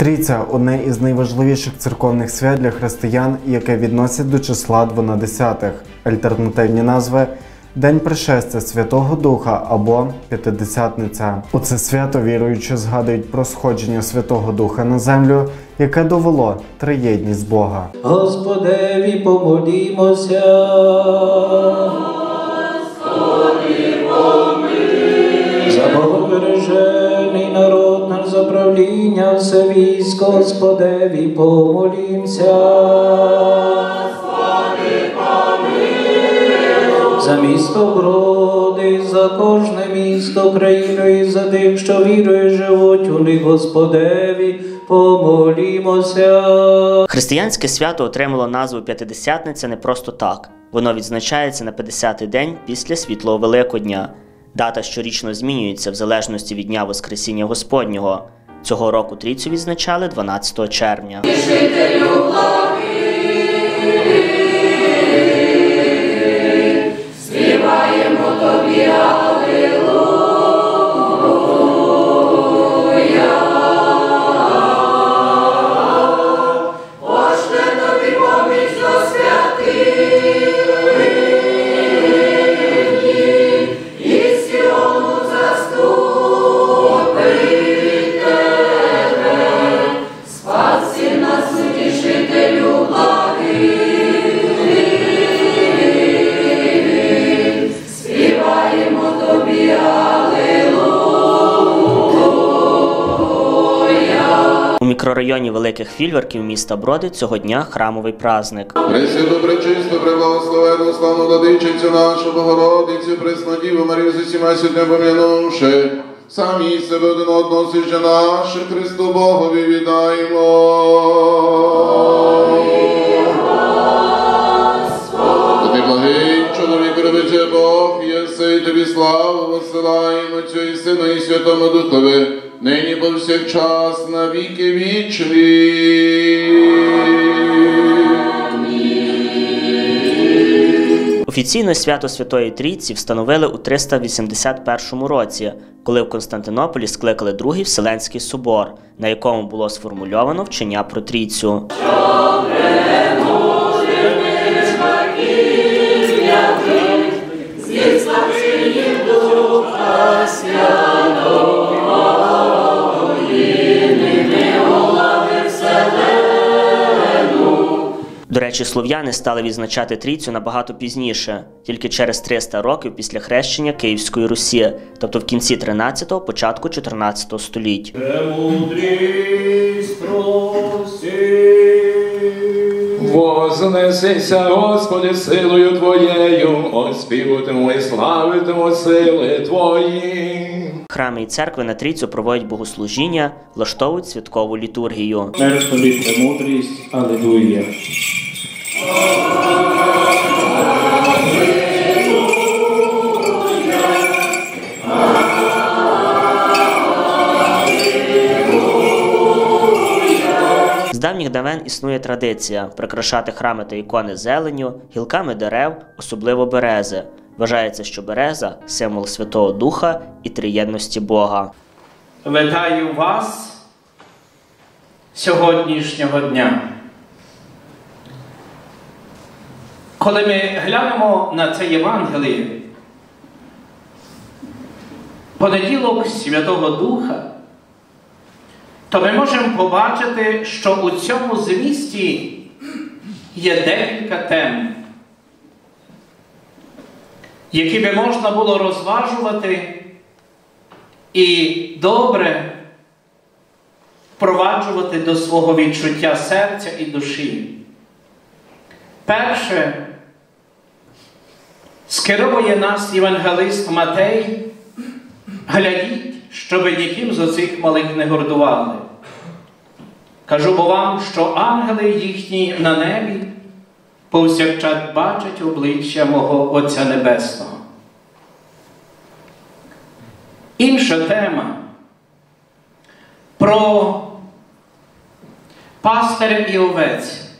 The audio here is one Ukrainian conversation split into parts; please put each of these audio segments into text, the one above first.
Трійця одне із найважливіших церковних свят для християн, яке відносять до числа дванадесятих. Альтернативні назви День пришестя Святого Духа або П'ятидесятниця. У це свято віруючі згадують про сходження Святого Духа на землю, яке довело триєдність Бога. Господеві помолімося. За Богобережений народ все військо, Господеві помолімся. За місто Броди, за кожне місто країну і за тих, що вірує, живуть у них, Господеві, помолімося. Християнське свято отримало назву П'ятидесятниця не просто так. Воно відзначається на 50-й день після світлого Великодня. Дата щорічно змінюється в залежності від дня Воскресіння Господнього. Цього року трійцю відзначали 12 червня. У мікрорайоні Великих Фільверків міста Броди цього дня храмовий праздник. Пресвяту, пречисту, преблагословену, славну владичицю нашу Богородицю, Преснодіву Марію з усіма святим пом'янувши, самі себе один одного свіже наше, Христу Богові віддаємо. Тобі славу посилаємо Отцю і Сину і Святому Духові, нині повсякчас на віки вічні. Офіційно свято Святої Трійці встановили у 381 році, коли в Константинополі скликали Другий Вселенський собор, на якому було сформульовано вчення про трійцю. До речі, слов'яни стали відзначати трійцю набагато пізніше, тільки через 300 років після хрещення Київської Русі, тобто в кінці 13-го, початку 14 століть. Вознесися, Господи, силою Твоєю, оспіватиму і славитиму сили Твої. Храми і церкви на трійцю проводять богослужіння, влаштовують святкову літургію. Мир тобі премудрість, Алілуя. З давніх давен існує традиція прикрашати храми та ікони зеленню, гілками дерев, особливо берези. Вважається, що береза символ Святого Духа і триєдності Бога. Вітаю вас сьогоднішнього дня. Коли ми глянемо на це Євангеліє, понеділок Святого Духа, то ми можемо побачити, що у цьому змісті є декілька тем, які би можна було розважувати і добре впроваджувати до свого відчуття серця і душі. Перше, скеровує нас євангелист Матей, глядіть, щоб ніким з оцих малих не гордували. Кажу бо вам, що ангели їхні на небі повсякчас бачать обличчя мого Отця Небесного. Інша тема про пастиря і овець,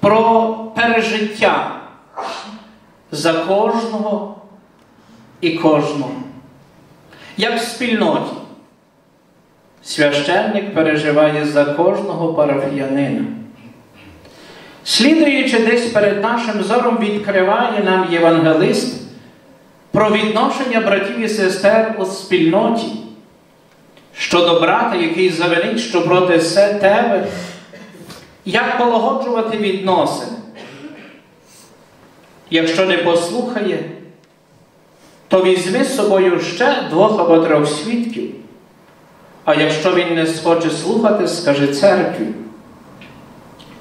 про пережиття за кожного і кожного, як в спільноті. священник переживає за кожного парафіянина. Слідуючи десь перед нашим зором, відкриває нам євангелист про відношення братів і сестер у спільноті щодо брата, який завинить, що проти все тебе, як полагоджувати відносини. Якщо не послухає, то візьми з собою ще двох або трьох свідків. А якщо він не схоче слухати, скажи церкві.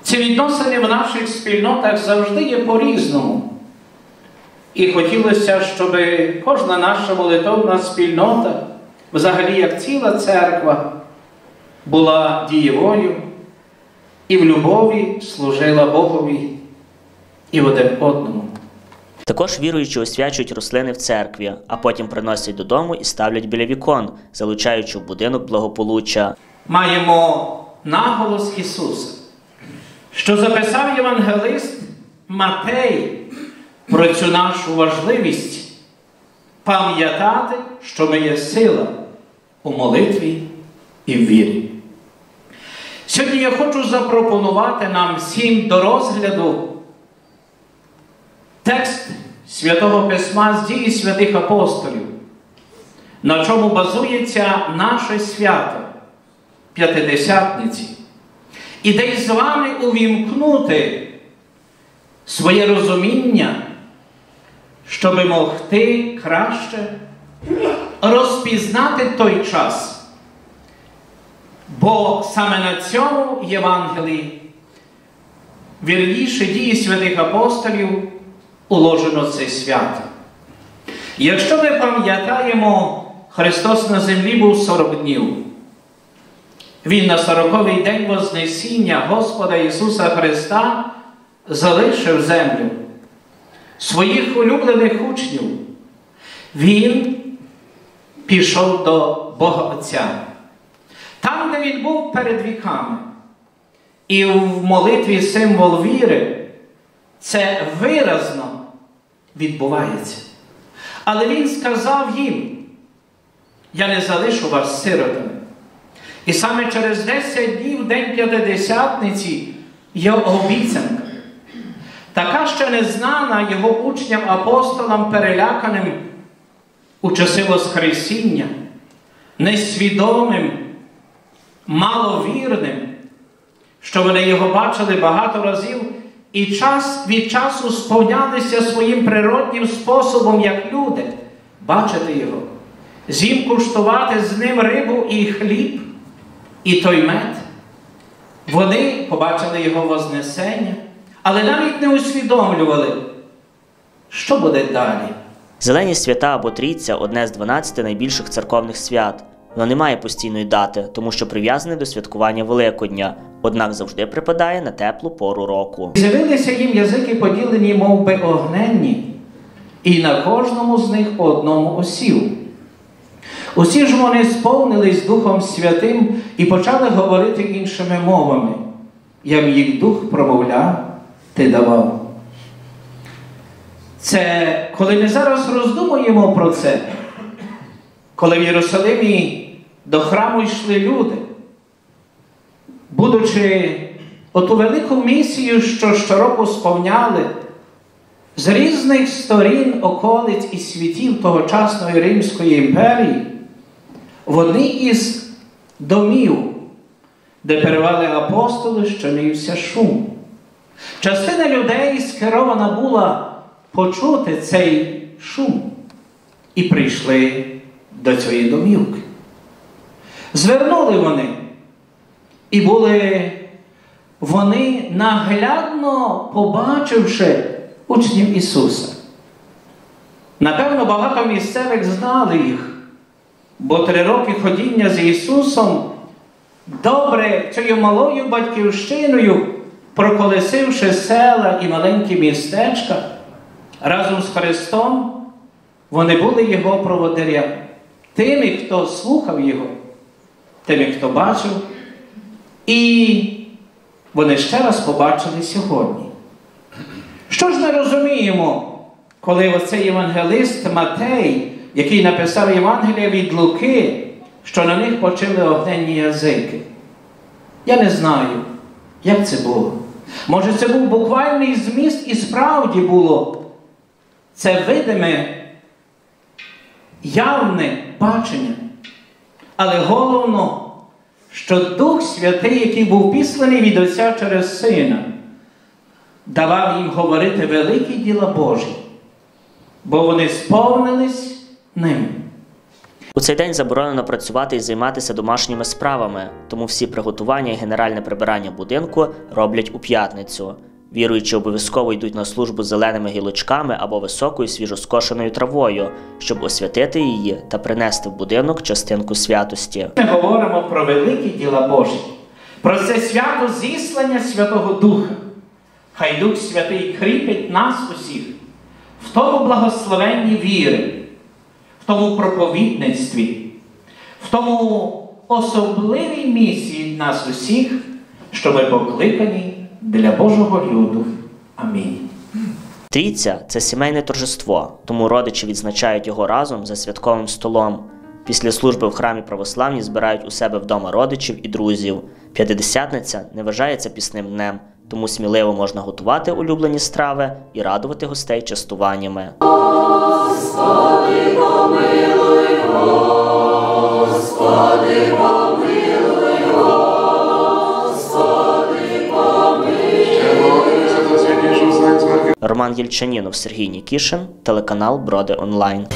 Ці відносини в наших спільнотах завжди є по-різному. І хотілося, щоб кожна наша молитовна спільнота, взагалі як ціла церква, була дієвою і в любові служила Богові і один одному. Також віруючі освячують рослини в церкві, а потім приносять додому і ставлять біля вікон, залучаючи в будинок благополуччя. Маємо наголос Ісуса, що записав євангелист Матей про цю нашу важливість пам'ятати, що ми є сила у молитві і в вірі. Сьогодні я хочу запропонувати нам всім до розгляду текст Святого Письма з дії святих апостолів, на чому базується наше свято П'ятидесятниці. І десь з вами увімкнути своє розуміння, щоб могти краще розпізнати той час. Бо саме на цьому Євангелії, вірніше дії святих апостолів, уложено це свято. Якщо ми пам'ятаємо, Христос на землі був 40 днів. Він на 40-й день Вознесіння Господа Ісуса Христа залишив землю своїх улюблених учнів. Він пішов до Бога Отця. Там, де він був перед віками. І в молитві символ віри це виразно відбувається. Але він сказав їм: Я не залишу вас сиротами. І саме через 10 днів, День П'ятидесятниці, є обіцянка. Така ще не знана його учням, апостолам, переляканим у часи Воскресіння, несвідомим, маловірним, що вони його бачили багато разів, і час від часу сповнялися своїм природнім способом, як люди, бачити його, зім куштувати з ним рибу і хліб, і той мед. Вони побачили його Вознесення, але навіть не усвідомлювали, що буде далі. Зелені свята або трійця одне з 12 найбільших церковних свят. Воно не має постійної дати, тому що прив'язане до святкування Великодня, однак завжди припадає на теплу пору року. З'явилися їм язики поділені, мов би огненні, і на кожному з них по одному осів. Усі ж вони сповнились Духом Святим і почали говорити іншими мовами, як їх дух промовляв, ти давав. Це коли ми зараз роздумуємо про це, коли в Єрусалимі до храму йшли люди, будучи оту велику місію, що щороку сповняли з різних сторін околиць і світів тогочасної Римської імперії, в одній із домів, де перевали апостоли, щинився шум. Частина людей скерована була почути цей шум і прийшли до цієї домівки. Звернули вони, і були вони наглядно побачивши учнів Ісуса. Напевно, багато місцевих знали їх, бо три роки ходіння з Ісусом добре цією малою батьківщиною, проколесивши села і маленькі містечка, разом з Христом, вони були Його проводирями, тими, хто слухав Його, тими, хто бачив, і вони ще раз побачили сьогодні. Що ж ми розуміємо, коли оцей євангелист Матей, який написав Євангелія від Луки, що на них почили огненні язики. Я не знаю, як це було. Може, це був буквальний зміст і справді було. Це видиме, явне бачення. Але головно, що Дух Святий, який був післаний від Отця через Сина, давав їм говорити великі діла Божі, бо вони сповнились ним. У цей день заборонено працювати і займатися домашніми справами, тому всі приготування і генеральне прибирання будинку роблять у п'ятницю. Віруючі обов'язково йдуть на службу зеленими гілочками або високою свіжоскошеною травою, щоб освятити її та принести в будинок частинку святості. Ми говоримо про великі діла Божі, про це свято зіслання Святого Духа. Хай Дух Святий кріпить нас усіх в тому благословенні віри, в тому проповідництві, в тому особливій місії нас усіх, що ми покликані для Божого люду. Амінь. Трійця це сімейне торжество, тому родичі відзначають його разом за святковим столом. Після служби в храмі православні збирають у себе вдома родичів і друзів. П'ятидесятниця не вважається пісним днем, тому сміливо можна готувати улюблені страви і радувати гостей частуваннями. Роман Єльчанінов, Сергій Нікішин, телеканал Броди Онлайн.